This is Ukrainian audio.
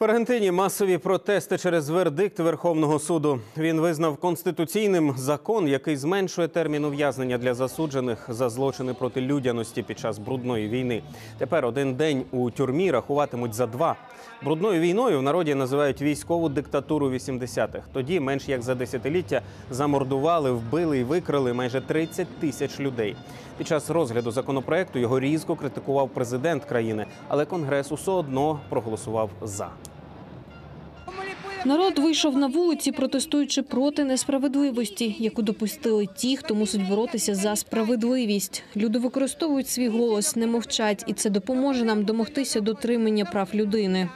В Аргентині масові протести через вердикт Верховного суду. Він визнав конституційним закон, який зменшує термін ув'язнення для засуджених за злочини проти людяності під час брудної війни. Тепер один день у тюрмі рахуватимуть за два. Брудною війною в народі називають військову диктатуру 80-х. Тоді менш як за десятиліття замордували, вбили і викрили майже 30 тисяч людей. Під час розгляду законопроекту його різко критикував президент країни, але конгрес усе одно проголосував за. Народ вийшов на вулиці, протестуючи проти несправедливості, яку допустили ті, хто мусить боротися за справедливість. Люди використовують свій голос, не мовчать, і це допоможе нам домогтися дотримання прав людини.